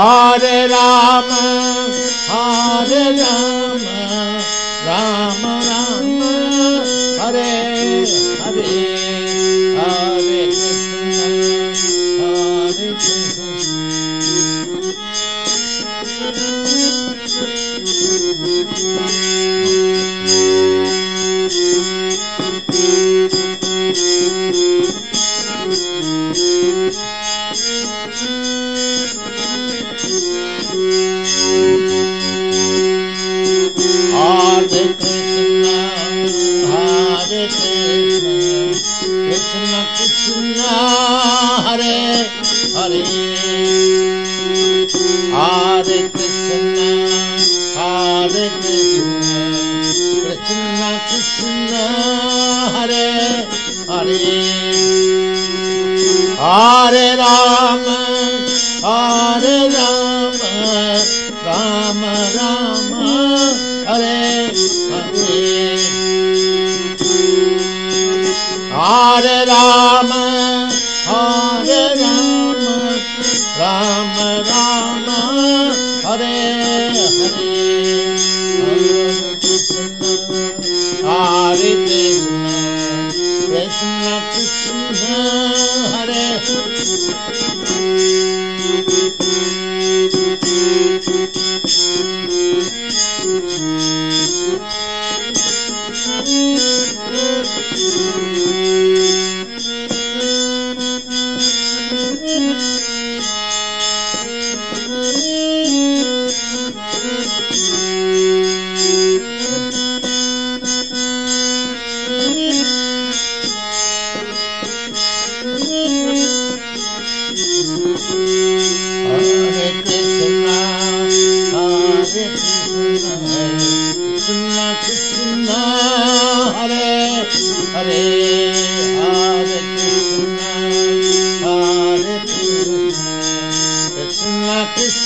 Hare Rama, Hare Rama, Rama Rama, Hare Hare, Hare Krishna, Hare Krishna. Krishna Krishna Hare Hare Hare Ram Hare Ram Ram Ram Hare Hare. Hare Ram Arati Krishna Krishna Hare.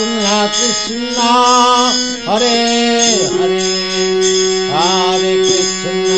Krishna. Hare Hare Hare Krishna.